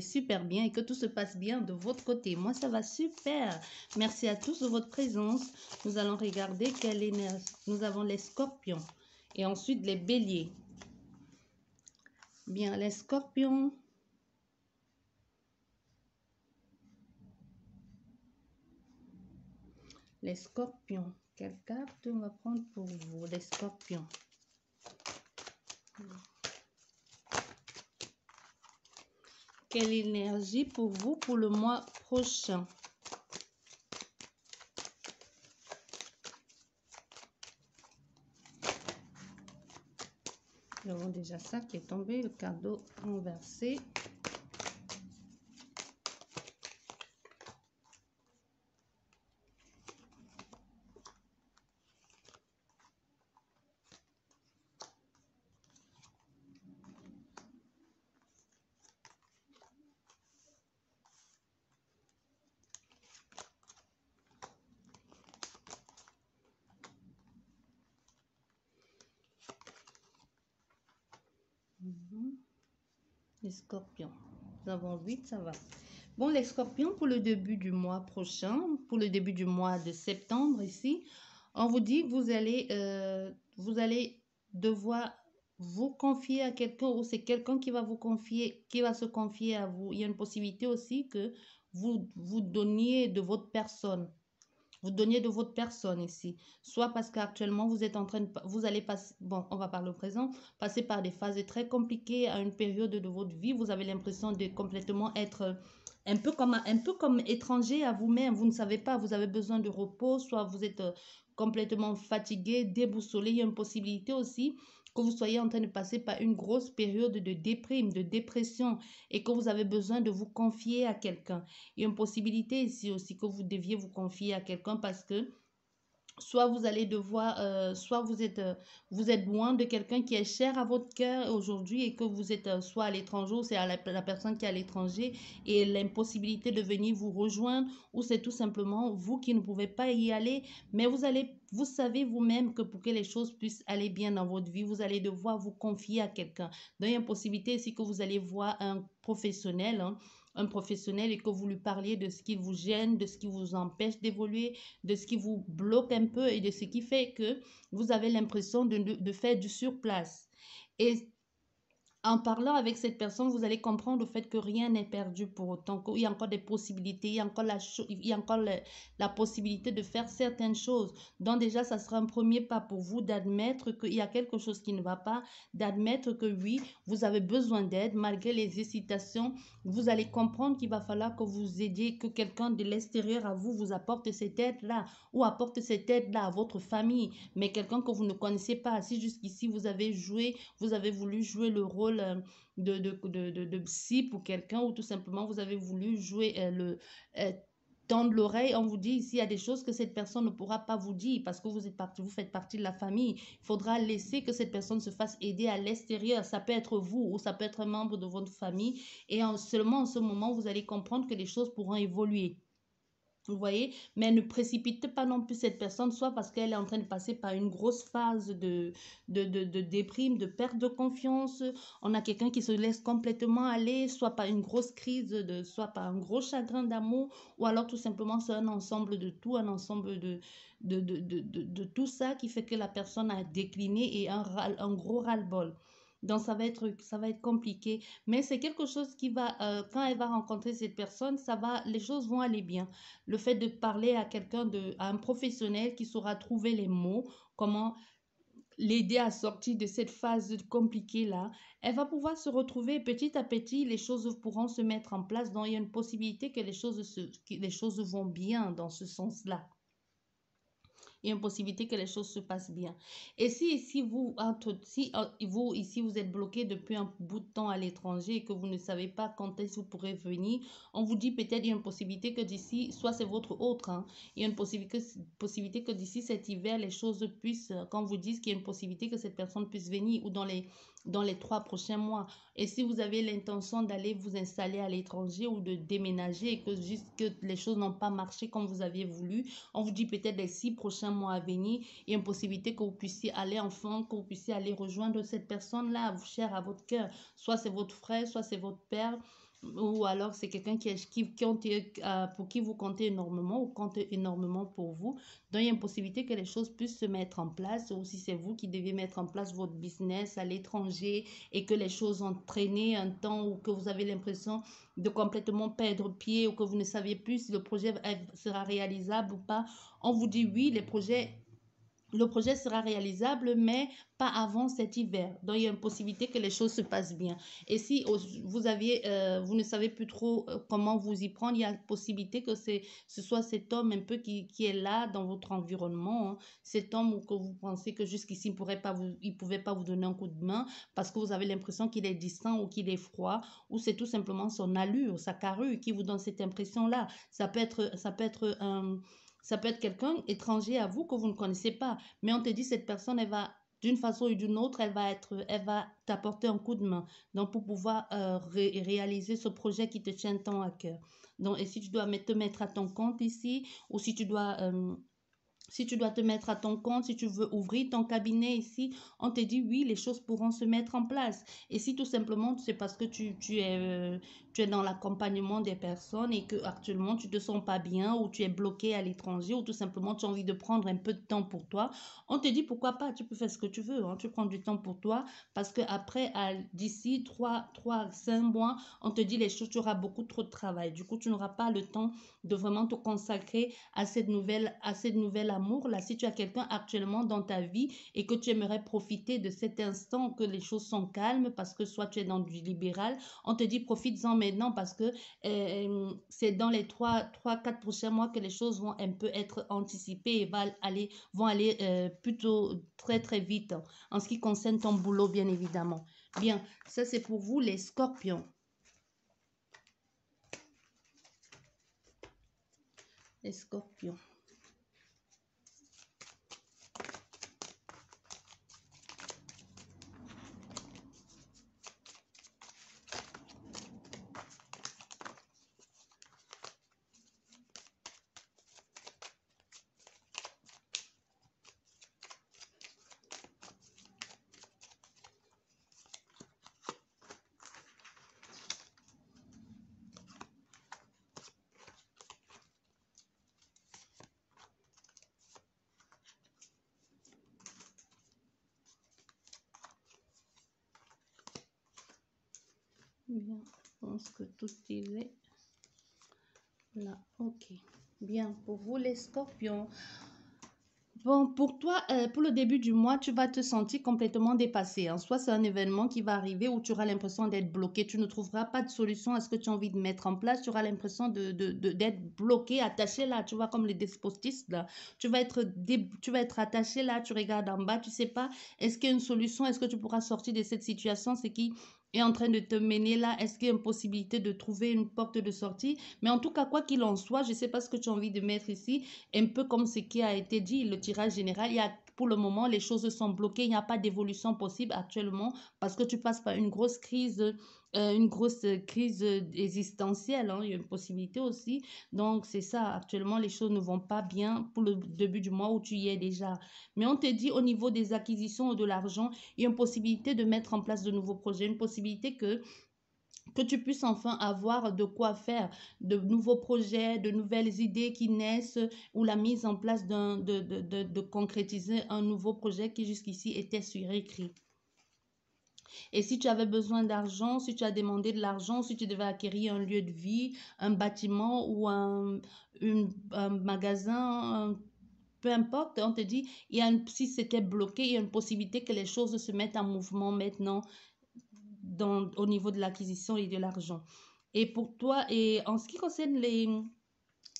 super bien et que tout se passe bien de votre côté. Moi, ça va super. Merci à tous de votre présence. Nous allons regarder quelle énergie. Nous avons les scorpions et ensuite les béliers. Bien, les scorpions. Les scorpions. Quelle carte on va prendre pour vous, les scorpions? Quelle énergie pour vous pour le mois prochain? Nous avons déjà ça qui est tombé, le cadeau renversé. Les scorpions. Nous avons 8, ça va. Bon, les scorpions, pour le début du mois prochain, pour le début du mois de septembre ici, on vous dit que vous allez, euh, vous allez devoir vous confier à quelqu'un ou c'est quelqu'un qui va vous confier, qui va se confier à vous. Il y a une possibilité aussi que vous vous donniez de votre personne. Vous donniez de votre personne ici. Soit parce qu'actuellement, vous êtes en train de... Vous allez passer... Bon, on va parler au présent. Passer par des phases très compliquées à une période de votre vie. Vous avez l'impression de complètement être un peu comme, un peu comme étranger à vous-même. Vous ne savez pas, vous avez besoin de repos. Soit vous êtes euh, complètement fatigué, déboussolé. Il y a une possibilité aussi que vous soyez en train de passer par une grosse période de déprime, de dépression et que vous avez besoin de vous confier à quelqu'un. Il y a une possibilité ici aussi que vous deviez vous confier à quelqu'un parce que soit vous allez devoir, euh, soit vous êtes, euh, vous êtes loin de quelqu'un qui est cher à votre cœur aujourd'hui et que vous êtes euh, soit à l'étranger ou c'est à la, personne qui est à l'étranger et l'impossibilité de venir vous rejoindre ou c'est tout simplement vous qui ne pouvez pas y aller, mais vous allez, vous savez vous-même que pour que les choses puissent aller bien dans votre vie, vous allez devoir vous confier à quelqu'un. Donc il une possibilité ici que vous allez voir un professionnel, hein, un professionnel et que vous lui parliez de ce qui vous gêne, de ce qui vous empêche d'évoluer, de ce qui vous bloque un peu et de ce qui fait que vous avez l'impression de, de, de, faire du surplace. Et en parlant avec cette personne, vous allez comprendre le fait que rien n'est perdu pour autant, qu'il y a encore des possibilités, il y a encore, la, possibilité de faire certaines choses. Donc déjà, ça sera un premier pas pour vous d'admettre qu'il y a quelque chose qui ne va pas, d'admettre que oui, vous avez besoin d'aide malgré les hésitations. Vous allez comprendre qu'il va falloir que vous aidiez, que quelqu'un de l'extérieur à vous vous apporte cette aide-là ou apporte cette aide-là à votre famille, mais quelqu'un que vous ne connaissez pas. Si jusqu'ici vous avez joué, vous avez voulu jouer le rôle de, de, de, de, de psy pour quelqu'un ou tout simplement vous avez voulu jouer euh, le euh, tendre l'oreille, on vous dit ici, il y a des choses que cette personne ne pourra pas vous dire parce que vous êtes parti, vous faites partie de la famille. Il faudra laisser que cette personne se fasse aider à l'extérieur. Ça peut être vous ou ça peut être un membre de votre famille. Et en, seulement en ce moment, vous allez comprendre que les choses pourront évoluer. Vous voyez, mais ne précipitez pas non plus cette personne, soit parce qu'elle est en train de passer par une grosse phase de, de, de, de déprime, de perte de confiance. On a quelqu'un qui se laisse complètement aller, soit par une grosse crise, de, soit par un gros chagrin d'amour, ou alors tout simplement c'est un ensemble de tout, un ensemble de, de, de, de tout ça qui fait que la personne a décliné et un, un gros ras-le-bol. Donc, ça va être, ça va être compliqué. Mais c'est quelque chose qui va, euh, quand elle va rencontrer cette personne, ça va, les choses vont aller bien. Le fait de parler à quelqu'un, à un professionnel qui saura trouver les mots, comment l'aider à sortir de cette phase compliquée-là, elle va pouvoir se retrouver petit à petit, les choses pourront se mettre en place. Donc, il y a une possibilité que les choses, se, que les choses vont bien dans ce sens-là. il une possibilité que les choses se passent bien. Et si, si, vous, entre, si euh, vous, ici, vous êtes bloqué depuis un bout de temps à l'étranger et que vous ne savez pas quand est-ce que vous pourrez venir, on vous dit peut-être il y a une possibilité que d'ici, soit c'est votre autre, hein, il y a une possibilité, possibilité que d'ici cet hiver, les choses puissent, quand vous dites qu'il y a une possibilité que cette personne puisse venir ou dans les dans les trois prochains mois. Et si vous avez l'intention d'aller vous installer à l'étranger ou de déménager et que juste que les choses n'ont pas marché comme vous aviez voulu, on vous dit peut-être les six prochains mois à venir, il y a une possibilité que vous puissiez aller enfin, que vous puissiez aller rejoindre cette personne-là, chère à votre cœur. Soit c'est votre frère, soit c'est votre père, ou alors c'est quelqu'un qui, qui, qui euh, pour qui vous comptez énormément ou compte énormément pour vous. Donc, il y a une possibilité que les choses puissent se mettre en place ou si c'est vous qui devez mettre en place votre business à l'étranger et que les choses ont traîné un temps ou que vous avez l'impression de complètement perdre pied ou que vous ne saviez plus si le projet sera réalisable ou pas. On vous dit oui, les projets le projet sera réalisable, mais pas avant cet hiver. Donc, il y a une possibilité que les choses se passent bien. Et si vous, aviez, euh, vous ne savez plus trop euh, comment vous y prendre, il y a possibilité que ce soit cet homme un peu qui, qui est là dans votre environnement, hein. cet homme que vous pensez que jusqu'ici, il ne pouvait pas vous donner un coup de main parce que vous avez l'impression qu'il est distant ou qu'il est froid, ou c'est tout simplement son allure, sa carrure qui vous donne cette impression-là. Ça peut être, ça peut être un ça peut être quelqu'un étranger à vous que vous ne connaissez pas, mais on te dit cette personne, va d'une façon ou d'une autre, elle va être, elle va t'apporter un coup de main. Donc pour pouvoir euh, réaliser ce projet qui te tient tant à cœur. Donc et si tu dois te mettre à ton compte ici, ou si tu dois euh, si tu dois te mettre à ton compte, si tu veux ouvrir ton cabinet ici, on te dit oui, les choses pourront se mettre en place. Et si tout simplement c'est parce que tu, tu es, euh, tu es dans l'accompagnement des personnes et que actuellement tu te sens pas bien ou tu es bloqué à l'étranger ou tout simplement tu as envie de prendre un peu de temps pour toi, on te dit pourquoi pas, tu peux faire ce que tu veux, hein, tu prends du temps pour toi parce que après d'ici 3, 3, 5 mois, on te dit les choses, tu auras beaucoup trop de travail. Du coup, tu n'auras pas le temps de vraiment te consacrer à cette nouvelle, à cette nouvelle amour, là, si tu as quelqu'un actuellement dans ta vie et que tu aimerais profiter de cet instant que les choses sont calmes parce que soit tu es dans du libéral, on te dit profites-en maintenant parce que euh, c'est dans les 3, 3, 4 prochains mois que les choses vont un peu être anticipées et vont aller, vont aller euh, plutôt très très vite en ce qui concerne ton boulot, bien évidemment. Bien, ça c'est pour vous les scorpions. Les scorpions. Bien, je pense que tout est là. Ok. Bien, pour vous les scorpions. Bon, pour toi, euh, pour le début du mois, tu vas te sentir complètement dépassé. Hein. Soit c'est un événement qui va arriver où tu auras l'impression d'être bloqué. Tu ne trouveras pas de solution à ce que tu as envie de mettre en place. Tu auras l'impression d'être de, de, bloqué, attaché là. Tu vois, comme les despotistes là. Tu vas, être tu vas être attaché là. Tu regardes en bas. Tu sais pas, est-ce qu'il y a une solution? Est-ce que tu pourras sortir de cette situation? C'est qui est en train de te mener là, est-ce qu'il y a une possibilité de trouver une porte de sortie? Mais en tout cas, quoi qu'il en soit, je ne sais pas ce que tu as envie de mettre ici, un peu comme ce qui a été dit, le tirage général, il y a pour le moment, les choses sont bloquées, il n'y a pas d'évolution possible actuellement parce que tu passes par une grosse crise euh, une grosse crise existentielle, hein, il y a une possibilité aussi. Donc, c'est ça, actuellement, les choses ne vont pas bien pour le début du mois où tu y es déjà. Mais on te dit au niveau des acquisitions de l'argent, il y a une possibilité de mettre en place de nouveaux projets, une possibilité que que tu puisses enfin avoir de quoi faire, de nouveaux projets, de nouvelles idées qui naissent ou la mise en place de, de, de, de concrétiser un nouveau projet qui jusqu'ici était sur écrit. Et si tu avais besoin d'argent, si tu as demandé de l'argent, si tu devais acquérir un lieu de vie, un bâtiment ou un, un magasin, peu importe, on te dit, si c'était bloqué, il y a une possibilité que les choses se mettent en mouvement maintenant dans, au niveau de l'acquisition et de l'argent. Et pour toi, et en ce qui concerne les,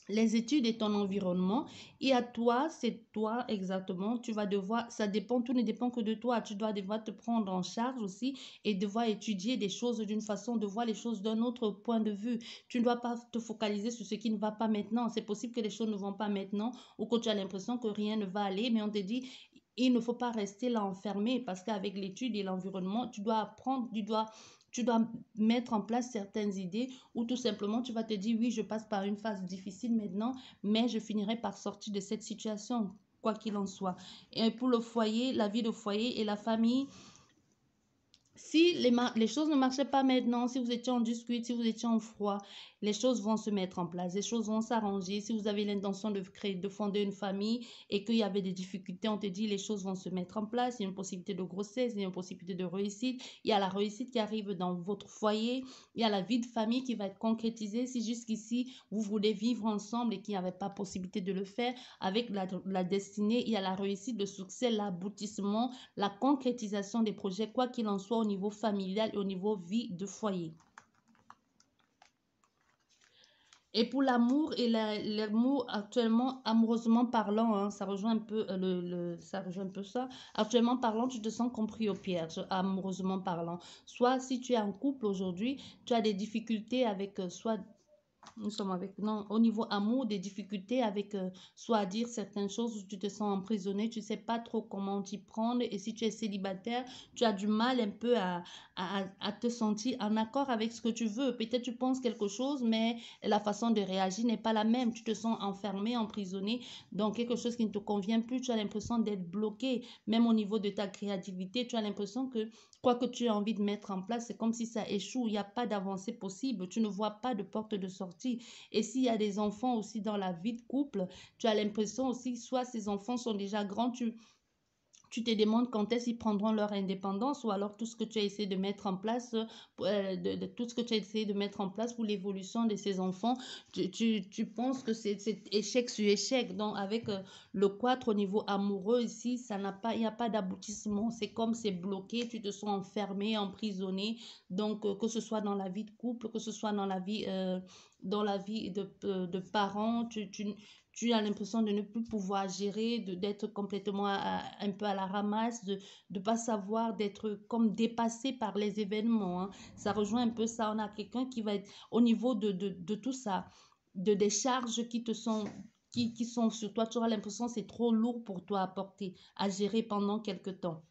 les études et ton environnement. Et à toi, c'est toi exactement. Tu vas devoir, ça dépend, tout ne dépend que de toi. Tu dois devoir te prendre en charge aussi et devoir étudier des choses d'une façon, de voir les choses d'un autre point de vue. Tu ne dois pas te focaliser sur ce qui ne va pas maintenant. C'est possible que les choses ne vont pas maintenant ou que tu as l'impression que rien ne va aller, mais on te dit, il ne faut pas rester là enfermé parce qu'avec l'étude et l'environnement, tu dois apprendre, tu dois tu dois mettre en place certaines idées ou tout simplement tu vas te dire oui, je passe par une phase difficile maintenant, mais je finirai par sortir de cette situation, quoi qu'il en soit. Et pour le foyer, la vie de foyer et la famille, si les, les, choses ne marchaient pas maintenant, si vous étiez en discute, si vous étiez en froid, les choses vont se mettre en place, les choses vont s'arranger. Si vous avez l'intention de créer, de fonder une famille et qu'il y avait des difficultés, on te dit les choses vont se mettre en place. Il y a une possibilité de grossesse, il y a une possibilité de réussite. Il y a la réussite qui arrive dans votre foyer. Il y a la vie de famille qui va être concrétisée. Si jusqu'ici vous voulez vivre ensemble et qu'il n'y avait pas possibilité de le faire, avec la, la destinée, il y a la réussite, le succès, l'aboutissement, la concrétisation des projets, quoi qu'il en soit niveau familial et au niveau vie de foyer. Et pour l'amour et l'amour actuellement, amoureusement parlant, hein, ça rejoint un peu euh, le, ça rejoint un peu ça. Actuellement parlant, tu te sens compris au piège, amoureusement parlant. Soit si tu es en couple aujourd'hui, tu as des difficultés avec euh, soit nous sommes avec, non, au niveau amour, des difficultés avec euh, soit dire certaines choses tu te sens emprisonné, tu sais pas trop comment t'y prendre. Et si tu es célibataire, tu as du mal un peu à, à, à te sentir en accord avec ce que tu veux. Peut-être tu penses quelque chose, mais la façon de réagir n'est pas la même. Tu te sens enfermé, emprisonné dans quelque chose qui ne te convient plus. Tu as l'impression d'être bloqué. Même au niveau de ta créativité, tu as l'impression que quoi que tu aies envie de mettre en place, c'est comme si ça échoue. Il n'y a pas d'avancée possible. Tu ne vois pas de porte de sortie et s'il y a des enfants aussi dans la vie de couple, tu as l'impression aussi, soit ces enfants sont déjà grands, tu, tu te demandes quand est-ce qu'ils prendront leur indépendance ou alors tout ce que tu as essayé de mettre en place, euh, de, tout ce que tu as essayé de mettre en place pour l'évolution de ces enfants, tu, tu, tu penses que c'est échec sur échec. Donc avec euh, le 4 au niveau amoureux ici, ça n'a pas, il n'y a pas d'aboutissement. C'est comme c'est bloqué, tu te sens enfermé, emprisonné. Donc euh, que ce soit dans la vie de couple, que ce soit dans la vie, dans la vie de, de parents, tu, tu as l'impression de ne plus pouvoir gérer, d'être complètement un peu à la ramasse, de ne pas savoir, d'être comme dépassé par les événements. Hein. Ça rejoint un peu ça. On a quelqu'un qui va être au niveau de, tout ça, de des charges qui te sont qui sont sur toi. Tu auras l'impression que c'est trop lourd pour toi à porter, à gérer pendant quelque temps.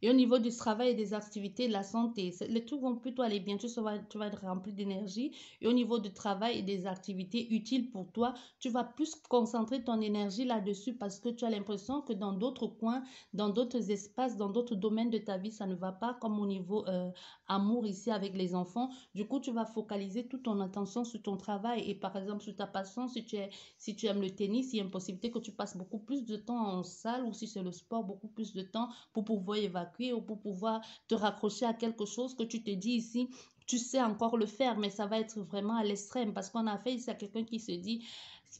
Et au niveau du travail et des activités, la santé, les trucs vont plutôt aller bien. Tu, vas, tu vas être rempli d'énergie. Et au niveau du travail et des activités utiles pour toi, tu vas plus concentrer ton énergie là-dessus parce que tu as l'impression que dans d'autres coins, dans d'autres espaces, dans d'autres domaines de ta vie, ça ne va pas comme au niveau euh, amour ici avec les enfants. Du coup, tu vas focaliser toute ton attention sur ton travail. Et par exemple, sur ta passion, si tu, es, si tu aimes le tennis, il y a une possibilité que tu passes beaucoup plus de temps en salle ou si c'est le sport, beaucoup plus de temps pour pouvoir évacuer ou pour pouvoir te raccrocher à quelque chose que tu te dis ici, tu sais encore le faire, mais ça va être vraiment à l'extrême. Parce qu'on a fait ici à quelqu'un qui se dit,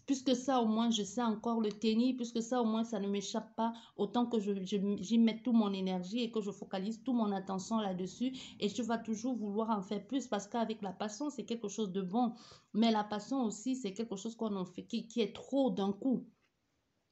puisque ça au moins je sais encore le tenir, puisque ça au moins ça ne m'échappe pas, autant que j'y je, mets tout mon énergie et que je focalise tout mon attention là-dessus. Et tu vas toujours vouloir en faire plus parce qu'avec la passion c'est quelque chose de bon, mais la passion aussi c'est quelque chose qu'on en fait qui est trop d'un coup.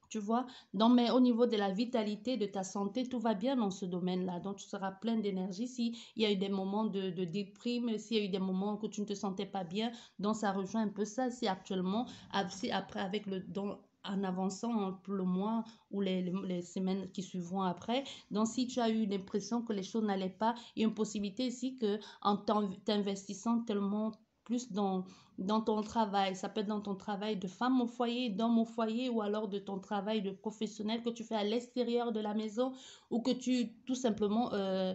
Tu vois, donc, mais au niveau de la vitalité, de ta santé, tout va bien dans ce domaine-là. Donc, tu seras plein d'énergie. S'il y a eu des moments de, de déprime, s'il y a eu des moments où tu ne te sentais pas bien, donc ça rejoint un peu ça. Si actuellement, si après, avec le don, en avançant le mois ou les, les, semaines qui suivront après. Donc, si tu as eu l'impression que les choses n'allaient pas, il y a une possibilité ici que en t'investissant tellement plus dans, dans ton travail. Ça peut être dans ton travail de femme au foyer, dans mon foyer, ou alors de ton travail de professionnel que tu fais à l'extérieur de la maison, ou que tu, tout simplement, euh,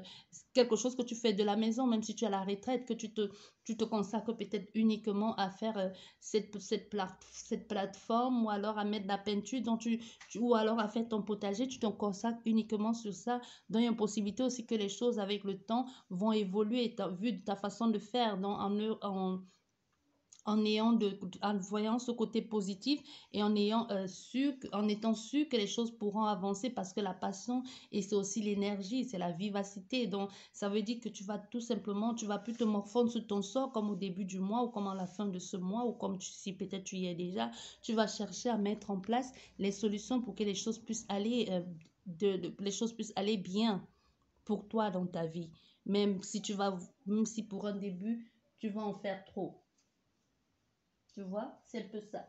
quelque chose que tu fais de la maison, même si tu es à la retraite, que tu te, tu te consacres peut-être uniquement à faire euh, cette, cette, cette plateforme, ou alors à mettre de la peinture, dont tu, ou alors à faire ton potager, tu te consacres uniquement sur ça. Donc, il y a une possibilité aussi que les choses, avec le temps, vont évoluer, vu ta façon de faire, donc en en ayant de, en voyant ce côté positif et en ayant euh, en étant sûr que les choses pourront avancer parce que la passion et c'est aussi l'énergie, c'est la vivacité. Donc, ça veut dire que tu vas tout simplement, tu vas plus te morfondre sur ton sort comme au début du mois ou comme à la fin de ce mois ou comme tu, si peut-être tu y es déjà. Tu vas chercher à mettre en place les solutions pour que les choses puissent aller, euh, de, les choses puissent aller bien pour toi dans ta vie. Même si tu vas, même si pour un début, tu vas en faire trop. Tu vois, c'est un peu ça.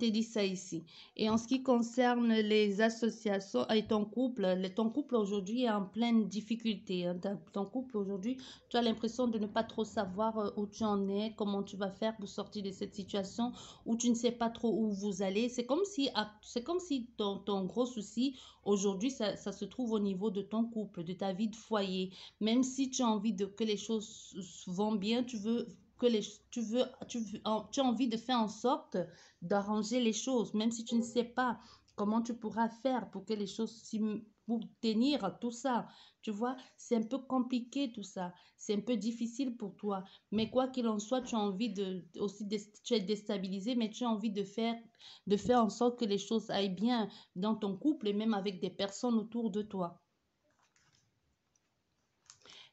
Tu dit ça ici. Et en ce qui concerne les associations et ton couple, ton couple aujourd'hui est en pleine difficulté. Hein. Ton couple aujourd'hui, tu as l'impression de ne pas trop savoir euh, où tu en es, comment tu vas faire pour sortir de cette situation, où tu ne sais pas trop où vous allez. C'est comme si, c'est comme si ton, ton gros souci aujourd'hui, ça, se trouve au niveau de ton couple, de ta vie de foyer. Même si tu as envie que les choses vont bien, tu veux que les, tu, veux, tu, tu as envie de faire en sorte d'arranger les choses, même si tu ne sais pas comment tu pourras faire pour que les choses, pour tenir tout ça. Tu vois, c'est un peu compliqué tout ça. C'est un peu difficile pour toi. Mais quoi qu'il en soit, tu as envie de, aussi, tu es déstabilisé, mais tu as envie de faire, de faire en sorte que les choses aillent bien dans ton couple et même avec des personnes autour de toi.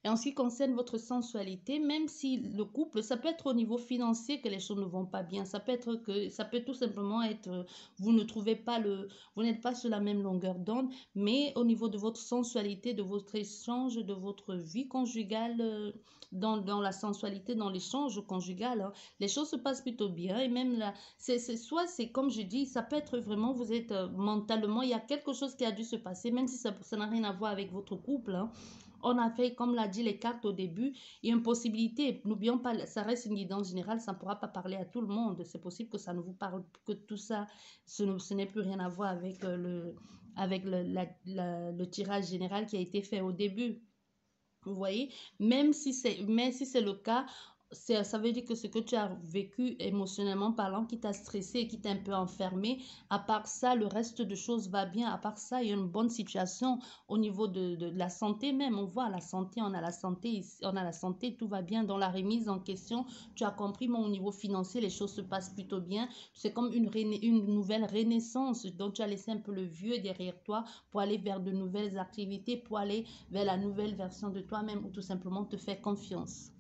Et en ce qui concerne votre sensualité, même si le couple, ça peut être au niveau financier que les choses ne vont pas bien, ça peut être que ça peut tout simplement être vous ne trouvez pas le vous n'êtes pas sur la même longueur d'onde, mais au niveau de votre sensualité, de votre échange, de votre vie conjugale euh, dans, dans la sensualité, dans l'échange conjugal, hein, les choses se passent plutôt bien. Et même là c'est soit c'est comme je dis, ça peut être vraiment vous êtes euh, mentalement, il y a quelque chose qui a dû se passer même si ça ça n'a rien à voir avec votre couple hein, on a fait, comme l'a dit les cartes au début, il y a une possibilité. N'oublions pas, ça reste une guidance générale, ça ne pourra pas parler à tout le monde. C'est possible que ça ne vous parle, que tout ça, ce, n'est plus rien à voir avec, euh, le, avec le, tirage général qui a été fait au début. Vous voyez, même si c'est, si c'est le cas, ça veut dire que ce que tu as vécu émotionnellement parlant, qui t'a stressé, qui t'a un peu enfermé, à part ça, le reste de choses va bien. À part ça, il y a une bonne situation au niveau de, de, la santé même. On voit la santé, on a la santé, on a la santé, tout va bien. Dans la remise en question, tu as compris, mon au niveau financier, les choses se passent plutôt bien. C'est comme une, une nouvelle renaissance. Donc, tu as laissé un peu le vieux derrière toi pour aller vers de nouvelles activités, pour aller vers la nouvelle version de toi-même ou tout simplement te faire confiance.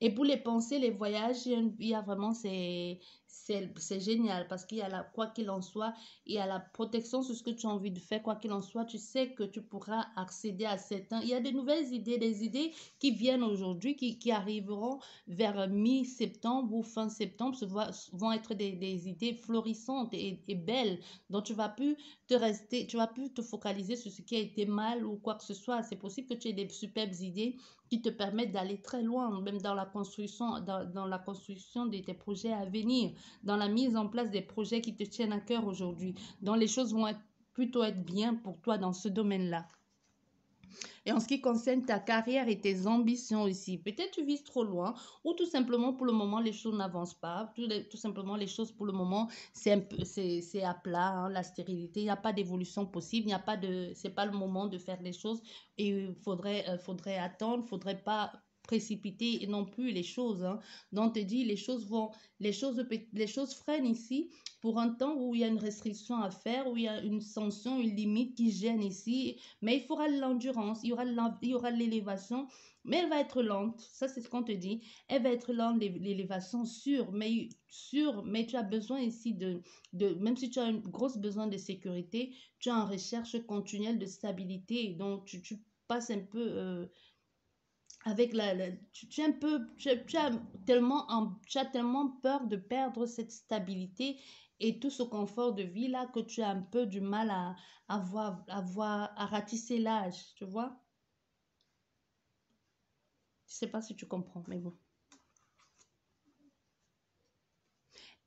Et pour les pensées, les voyages, il y a vraiment, c'est c'est génial parce qu'il y a la, quoi qu'il en soit, il y a la protection sur ce que tu as envie de faire, quoi qu'il en soit, tu sais que tu pourras accéder à certains. Il y a de nouvelles idées, des idées qui viennent aujourd'hui, qui, qui arriveront vers mi-septembre ou fin septembre, ce vont être des, des idées florissantes et, et, belles dont tu vas plus te rester, tu vas plus te focaliser sur ce qui a été mal ou quoi que ce soit. C'est possible que tu aies des superbes idées qui te permettent d'aller très loin, même dans la construction, dans, dans la construction de tes projets à venir dans la mise en place des projets qui te tiennent à cœur aujourd'hui, dont les choses vont plutôt être bien pour toi dans ce domaine-là. Et en ce qui concerne ta carrière et tes ambitions aussi, peut-être tu vises trop loin ou tout simplement pour le moment les choses n'avancent pas. Tout, simplement les choses pour le moment c'est c'est à plat, hein, la stérilité, il n'y a pas d'évolution possible, il n'y a pas de, c'est pas le moment de faire les choses et il faudrait, euh, faudrait attendre, faudrait pas précipiter non plus les choses. Hein. Donc, te dit, les choses vont, les choses, les choses freinent ici pour un temps où il y a une restriction à faire, où il y a une sanction, une limite qui gêne ici. Mais il faudra l'endurance, il y aura, l'élévation, mais elle va être lente. Ça, c'est ce qu'on te dit. Elle va être lente, l'élévation sûre, mais sûre, mais tu as besoin ici de, de, même si tu as un gros besoin de sécurité, tu as une recherche continuelle de stabilité. Donc, tu, tu passes un peu... Euh, avec la, tu, un peu tu, as tellement tu as tellement peur de perdre cette stabilité et tout ce confort de vie là que tu as un peu du mal à, à voir à voir à ratisser l'âge tu vois? Je sais pas si tu comprends mais bon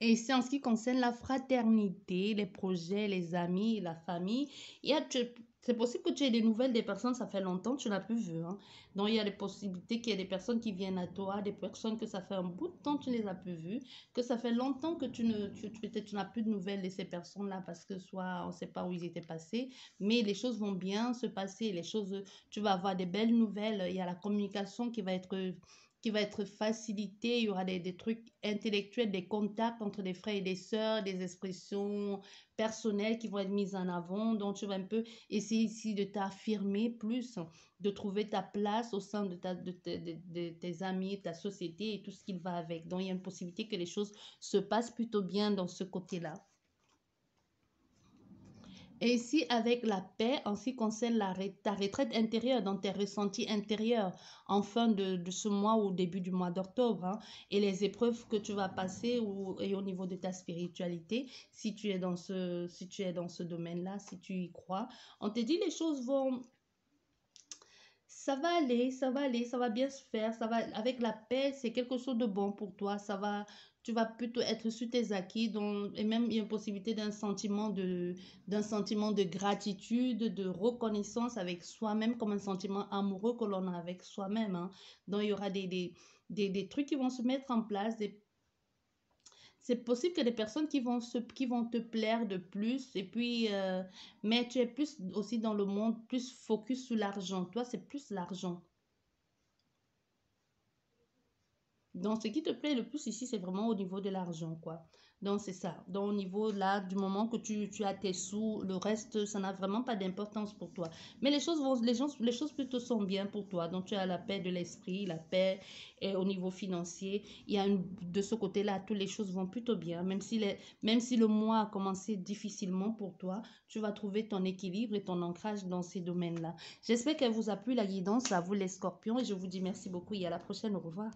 Et c'est en ce qui concerne la fraternité, les projets, les amis, la famille. Il y a, C'est possible que tu aies des nouvelles des personnes, ça fait longtemps que tu n'as plus vu. Hein. Donc, il y a des possibilités qu'il y ait des personnes qui viennent à toi, des personnes que ça fait un bout de temps que tu ne les as plus vues, que ça fait longtemps que tu ne tu, tu n'as plus de nouvelles de ces personnes-là parce que soit on ne sait pas où ils étaient passés, mais les choses vont bien se passer, les choses, tu vas avoir des belles nouvelles, il y a la communication qui va être qui va être facilité. Il y aura des, des, trucs intellectuels, des contacts entre des frères et des sœurs, des expressions personnelles qui vont être mises en avant. Donc, tu vas un peu essayer ici de t'affirmer plus, de trouver ta place au sein de, ta, de, de, de, tes amis, ta société et tout ce qui va avec. Donc, il y a une possibilité que les choses se passent plutôt bien dans ce côté-là. Et ici, avec la paix, en ce qui concerne ta retraite intérieure, dans tes ressentis intérieurs, en fin de, de ce mois ou début du mois d'octobre, hein, et les épreuves que tu vas passer ou, et au niveau de ta spiritualité, si tu es dans ce, si ce domaine-là, si tu y crois, on te dit les choses vont ça va aller, ça va aller, ça va bien se faire, ça va avec la paix, c'est quelque chose de bon pour toi, ça va tu vas plutôt être sur tes acquis donc, et même il y a une possibilité d'un sentiment de d'un sentiment de gratitude, de reconnaissance avec soi-même comme un sentiment amoureux que l'on a avec soi-même. Hein. Donc il y aura des, des, des, des, trucs qui vont se mettre en place, des c'est possible que des personnes qui vont, se, qui vont te plaire de plus, et puis, euh, mais tu es plus aussi dans le monde, plus focus sur l'argent. Toi, c'est plus l'argent. Donc, ce qui te plaît le plus ici, c'est vraiment au niveau de l'argent, quoi. Donc, c'est ça. Donc, au niveau là, du moment que tu, tu as tes sous, le reste, ça n'a vraiment pas d'importance pour toi. Mais les choses, vont, les, gens, les choses plutôt sont bien pour toi. Donc, tu as la paix de l'esprit, la paix et au niveau financier. Il y a de ce côté-là, toutes les choses vont plutôt bien. Même si, les, même si le mois a commencé difficilement pour toi, tu vas trouver ton équilibre et ton ancrage dans ces domaines-là. J'espère qu'elle vous a plu la guidance à vous les scorpions et je vous dis merci beaucoup et à la prochaine. Au revoir.